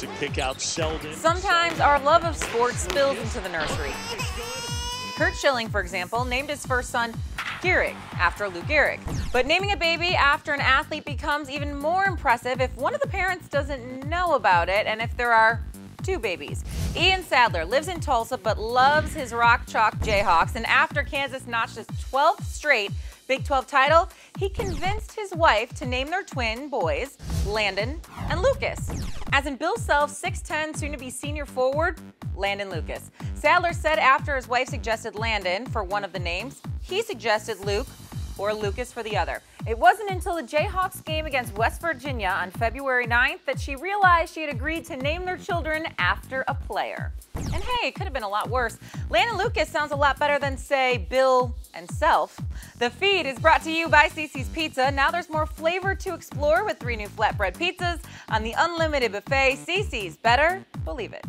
to kick out Selden. Sometimes our love of sports spills into the nursery. Curt Schilling, for example, named his first son Gehrig after Lou Gehrig. But naming a baby after an athlete becomes even more impressive if one of the parents doesn't know about it and if there are two babies. Ian Sadler lives in Tulsa but loves his Rock Chalk Jayhawks, and after Kansas notched his 12th straight Big 12 title, he convinced his wife to name their twin boys Landon and Lucas. As in Bill Self's 6'10 soon to be senior forward, Landen Lucas. Sadler said after his wife suggested Landon for one of the names, he suggested Luke or Lucas for the other. It wasn't until the Jayhawks game against West Virginia on February 9th that she realized she had agreed to name their children after a player. And hey, it could have been a lot worse. Landon Lucas sounds a lot better than, say, Bill and Self. The feed is brought to you by Cici's Pizza. Now there's more flavor to explore with three new flatbread pizzas on the unlimited buffet. Cici's better believe it.